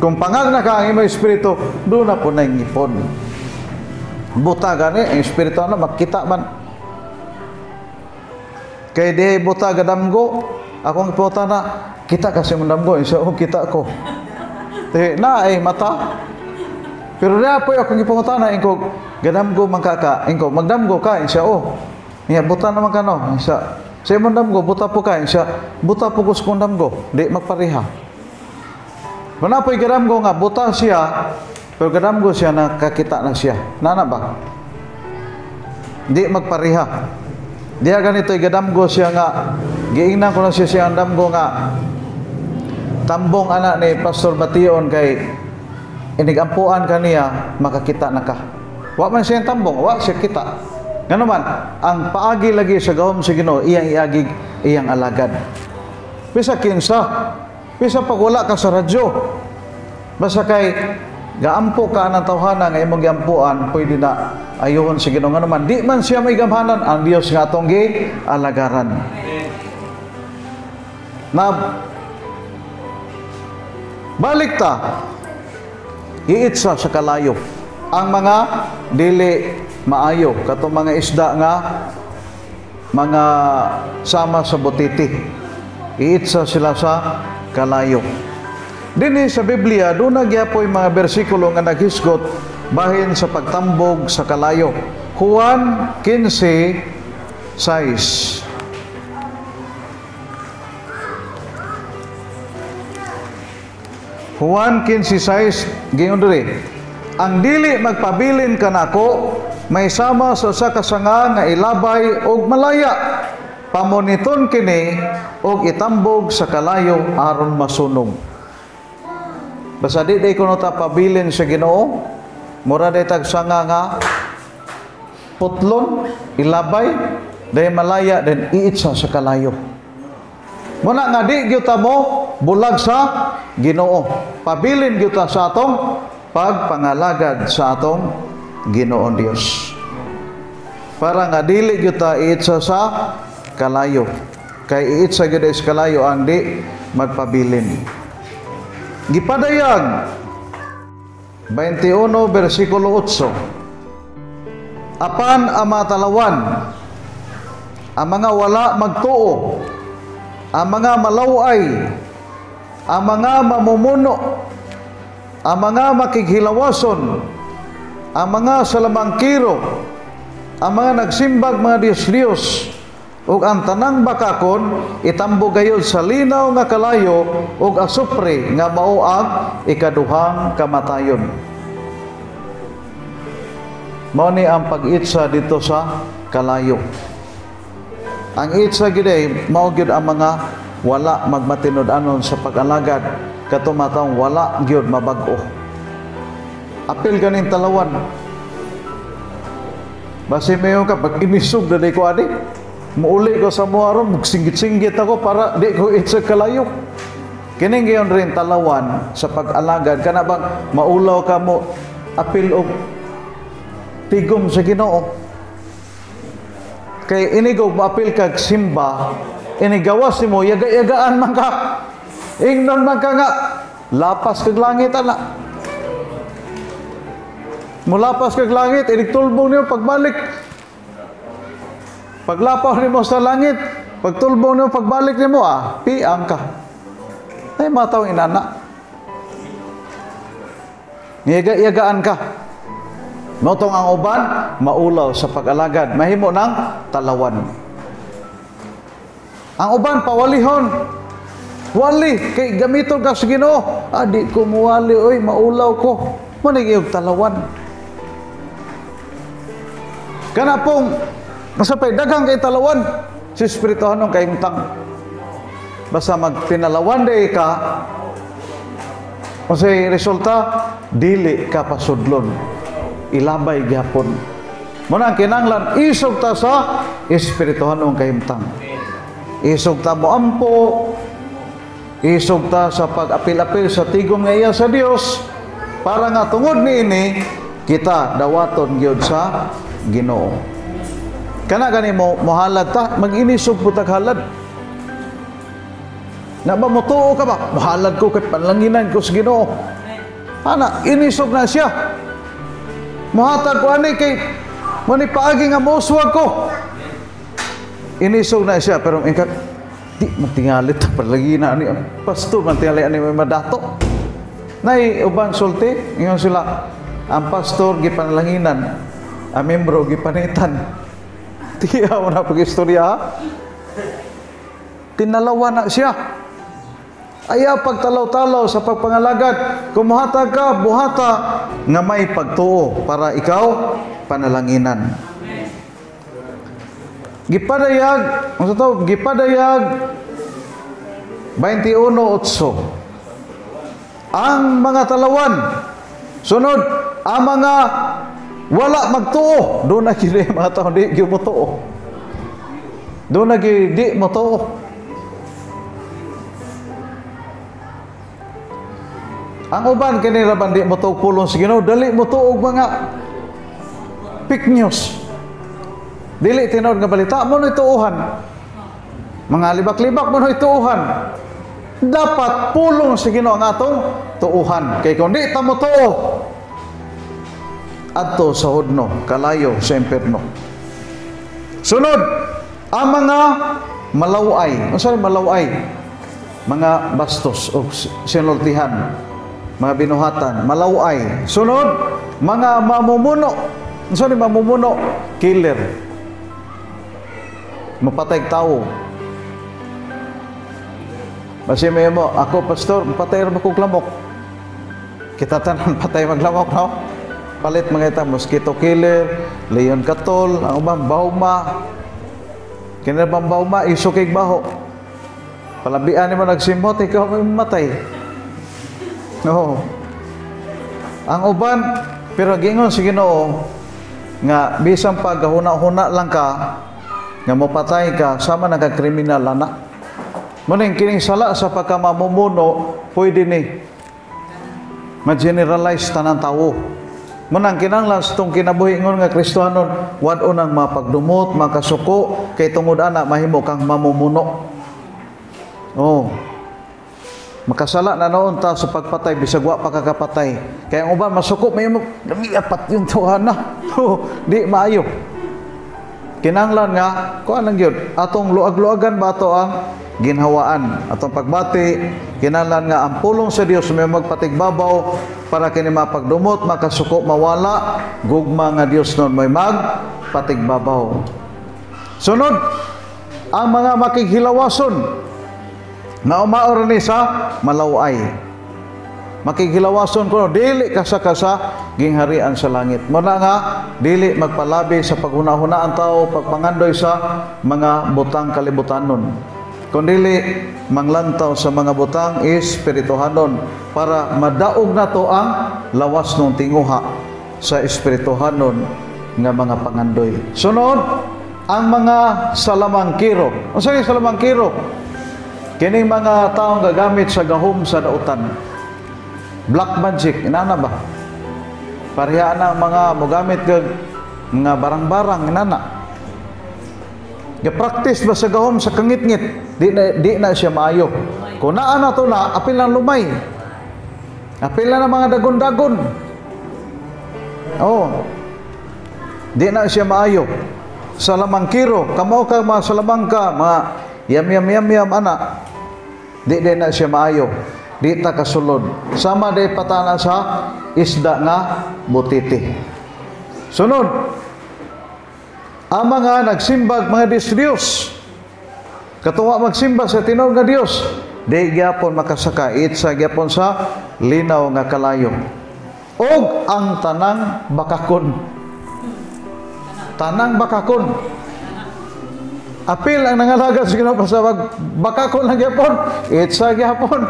Kung pangag na ka ang imong espiritu, doon na po na ngipon. Buta gani, ang espiritu na makita man. Kay di buta gadamgo, akong iputa na, kita kasi mo damgo, isa oh, kita ko. Di, na ay mata. Pero na po akong iputa na, ingko, gadamgo man ka ka, ingko, magdamgo ka, isa oh. Iya, buta naman ka no, isa. Sa imong damgo, buta po ka, isa, buta po kus kong damgo, di magpareha. Mana po nga, buta siya, pero gadamgo siya nakakita na siya. Nana ba? Di magpareha. Diya ganito gadamgo siya nga giingnan ko na siya siya ang damgo nga tambong anak ni Pastor Bation kay inigampuan kaniya makakita na ka. Wa man siya tambong, wa siya kita. Ngano man, ang paagi lagi sa gahom sa Ginoo iyang iagig iyang alagad. Bisa kinsa, bisa pag wala ka sa radyo. Basta kay gaampo ka ng tawhana nga imong giampuan, pwede na ayuhon sa Ginoo nga naman. Di man siya may gamhanan ang Dios nga atong gi alagaran. Na balik ta iitsa sa kalayo ang mga dili maayo katong mga isda nga mga sama sa butiti iitsa sila sa kalayo Dini sa Biblia, doon nagyapoy mga bersikulo nga naghisgot bahin sa pagtambog sa kalayo. Juan 15, 6. Juan 15, 6, gingon diri. Ang dili magpabilin kanako may sama sa usa ka sanga nga ilabay og malaya. Pamoniton kini og itambog sa kalayo aron masunog. Basta di day kuno ta pabilin sa Ginoo. Mura day tag sanga nga putlon, ilabay, day malaya den iitsa sa kalayo. Muna nga di gyud ta mo bulag sa Ginoo. Pabilin gyud ta sa atong pagpangalagad sa atong Ginoon Dios. Para nga dili gyud ta iitsa sa kalayo. Kay iitsa gyud sa kalayo ang di magpabilin. Gipadayag 21 versikulo 8 Apan ang mga talawan ang mga wala magtuo ang mga malaway ang mga mamumuno ang mga makikhilawason ang mga salamangkiro ang mga nagsimbag mga Diyos-Diyos ug ang tanang bakakon itambo gayud sa linaw nga kalayo ug asupre nga mao ang ikaduhang kamatayon. Mao ni ang pag-itsa dito sa kalayo ang itsa gid mao gyud ang mga wala magmatinud-anon sa pag-alagad katumatang wala gyud mabag-o apil ganing talawan basi mayo ka pag inisog na ko adi Muuli ko sa mo aron, magsinggit-singgit ako para di ko itsa kalayo. Kining gayon rin talawan sa pag-alagad. Kana bang maulaw ka mo apil og tigom sa ginoo. Kay inigo maapil kag simba, inigawas ni mo, yaga-yagaan man ka. Ingnon man ka nga, lapas kag langit ana. Mulapas kag langit, inigtulbong niyo pagbalik, Paglapaw nimo sa langit, pagtulbong nimo pagbalik nimo ah, piang ka. Ay mataw inana. Niyaga-yagaan ka. Motong ang uban, maulaw sa pag-alagad. Mahimo ng talawan. Ang uban, pawalihon. Wali, kay gamiton ka sa ginoo. Ah, di ko muwali, oy, maulaw ko. Manig yung talawan. Kana pong Masapay, dagang kay talawan. Si Espiritu Hanong kay tang. Basta magtinalawan day ka, say resulta, dili ka pasudlon. Ilabay gyapon. Muna ang kinanglan, isog ta sa Espiritu Hanong kay tang. Isog ta mo ampo, isog ta sa pag-apil-apil sa tigom nga iya sa Dios para nga tungod niini kita dawaton gyud sa Ginoo. Kana gani mo mohalad ta mag-inisog putag halad. Na ba motuo ka ba? Mahalad ko kay panlanginan ko sa Ginoo. Ana, inisog na siya. Muhatag ko ani kay mo ni paagi nga moswag ko. Inisog na siya pero ingkat di matingalit ta palagi na ani pastor matingali ani may madato. Nay uban sulti ingon sila ang pastor gipanlanginan ang membro gipanitan. Tiya mo na pag-istorya? Tinalawa na siya. Aya pagtalaw-talaw sa pagpangalagad, kumuhatag ka, buhata, nga may pagtuo para ikaw panalanginan. Gipadayag, ano sa to? Gipadayag 21.8 Ang mga talawan, sunod, ang mga wala magtuo, doon na kini mga tao, di gyud mo tuo. Doon na gyud di mo tuo. Ang uban kini ra di mo tuog pulong sa Ginoo, dali mo tuog mga fake news. Dili tinod nga balita mo no ituuhan. Mga libak-libak mo no ituuhan. Dapat pulong sa Ginoo ang atong tuuhan. Kay kung di ta mo tuo, adto sa hodno, kalayo sa impierno. Sunod, ang mga malaway. Ano sa malaway? Mga bastos o sinultihan mga binuhatan, malaway. Sunod, mga mamumuno. Ano ni mamumuno? Killer. Mapatay tao. Basi may mo, ako pastor, patay rin ako lamok. Kita tanan patay maglamok, no? Palit mga ita, mosquito killer, leon katol, ang ubang bahuma. Kinabang bahuma, isukig baho. Palabian mo nagsimot, ikaw may matay. No. Ang uban, pero gingon si Ginoo nga bisan pa gahuna-huna lang ka nga mopatay ka sama nagka-kriminal ana. Muning kining sala sa pagkamamumuno pwede ni ma-generalize tanan tawo. Munang kinanglan sa itong kinabuhi ngon nga Kristohanon, wad unang mapagdumot, makasuko, kay tungod ana mahimo kang mamumuno. Oh, Makasala na noon ta sa pagpatay bisag wa pa kakapatay. Kaya ang uban masuko may mo apat yung tuhan na. di maayo. Kinanglan nga kuan lang gyud atong luag-luagan ba to ang ginhawaan atong pagbati kinanglan nga ang pulong sa Dios may magpatigbabaw para kini mapagdumot makasuko mawala gugma nga Dios non may magpatigbabaw. Sunod ang mga makighilawason na umaor ni sa malaway. Makikilawason ko, dili kasa kasa gingharian sa langit. Muna nga, dili magpalabi sa paghunahuna ang tao, pagpangandoy sa mga butang kalibutanon. Kung dili, manglantaw sa mga butang espirituhanon para madaog na to ang lawas ng tinguha sa espirituhanon nga mga pangandoy. Sunod, ang mga salamangkiro. Ano sa salamangkiro? Kining mga taong gagamit sa gahom sa dautan. Black magic, inana ba? Pareha na mga mogamit kag mga barang-barang inana. Ga-practice ba sa gahom sa kangit-ngit? Di na, di na siya maayo. Kung naa na to na, apil lang lumay. Apil na ng mga dagon-dagon. Oh. Di na siya maayo. Salamangkiro, kamo ka mga salamangka, mga yam yam yam yam ana di din na siya maayo. Di ta kasulod. Sama di patana sa isda nga butiti. Sunod. Ang mga nagsimbag mga Diyos. Katuwa magsimba sa tinod nga Dios di gyapon makasaka. Itsa gyapon sa linaw nga kalayo. Og ang tanang bakakon. Tanang bakakon Apil ang nangalaga sa Ginoo sa bakakon lang gyapon. Itsa gyapon.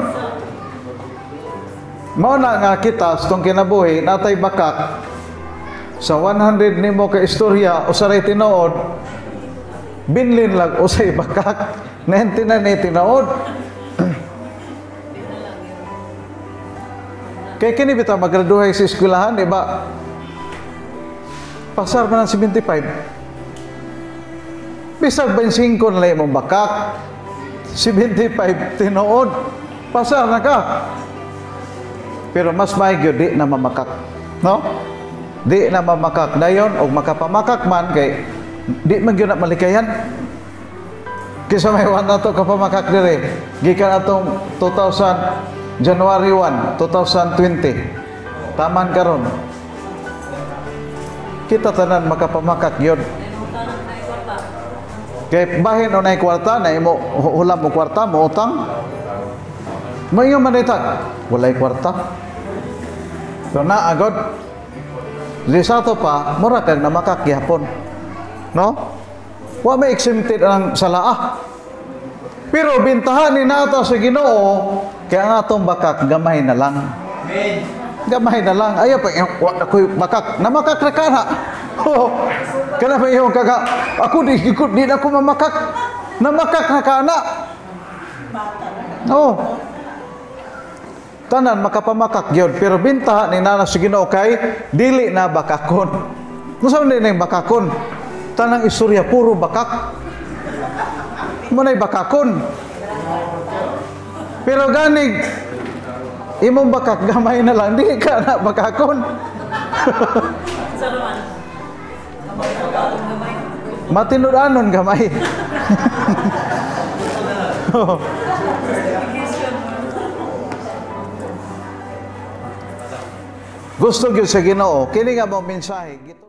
Mao na nga kita sa kinabuhi natay bakak sa 100 nimo ka istorya usaray tinuod binlin lang usay bakak 99 ni tinuod Kaya kini bitaw magraduhay sa eskwelahan, di ba? Pasar man ang 75. Bisag 25 na lang mong bakak. 75 tinuod. Pasar na ka. Pero mas maigyo di na mamakak. No? Di na mamakak dayon o makapamakak man kay di man gyud na malikayan. Kisa may wan na to kapamakak dire. Gikan atong 2000 January 1, 2020. Taman karon. Kita tanan makapamakak yun. Kay bahin o na kwarta na imo hulam mo kwarta mo utang. Mayo manita, walay kwarta. So na agad. Di sa to pa, mura kag na makakyapon. No? Wa may exempted ang salaah. Pero bintahan ni nato sa Ginoo kaya nga atong bakak gamay na lang. Gamay na lang. Ayaw pa yung wa makak. Na makak na ka na. Oh, kana pa yung kaka. Ako di, di, di na ako mamakak. Na ka na. Oh. Tanan makapamakak gyud pero bintahan ni nana sa Ginoo kay dili na bakakon. Musa man na bakakon? Tanang istorya puro bakak. Munay bakakon. Pero ganig imong bakak gamay na lang di ka na bakakon. Matinud-anon gamay. Gusto gyud sa Ginoo kini nga mo mensahe.